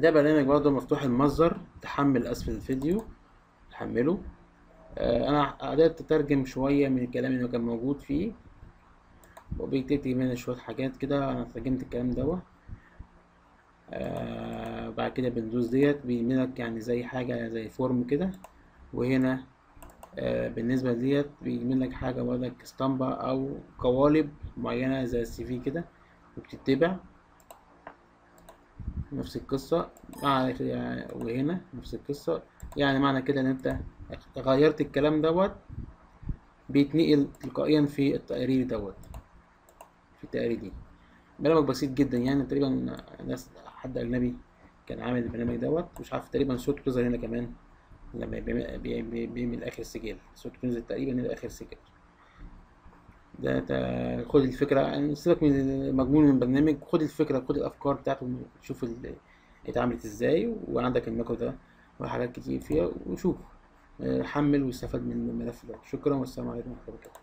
ده برنامج برضه مفتوح المصدر تحمل اسفل الفيديو تحمله. آه، أنا قدرت أترجم شوية من الكلام اللي كان موجود فيه. وبيكتب منه شوية حاجات كده. أنا ترجمت الكلام دوت. آه بعد كده بندوس ديت. بيعملك يعني زي حاجة زي form كده. وهنا آه بالنسبة ديت بيعمل لك حاجة برضك اسطمبة أو قوالب معينة زي ال CV كده. وبتتبع. نفس القصة يعني وهنا نفس القصة. يعني معنى كده إن أنت غيرت الكلام دوت بيتنقل تلقائيا في التقرير دوت في التقارير دي. برنامج بسيط جدا يعني تقريبا ناس حد أجنبي كان عامل البرنامج دوت مش عارف تقريبا صوته بيظهر هنا كمان لما بيعمل, آخر سجل. صوته بينزل تقريبا هنا آخر سجل. ده خد الفكرة يعني سيبك من مجموع من البرنامج خد الفكرة خد الأفكار بتاعته شوف اتعملت إزاي وعندك الماكو ده وحاجات كتير فيها وشوف آه، حمل واستفاد من الملف ده. شكرا والسلام عليكم ورحمة الله وبركاته.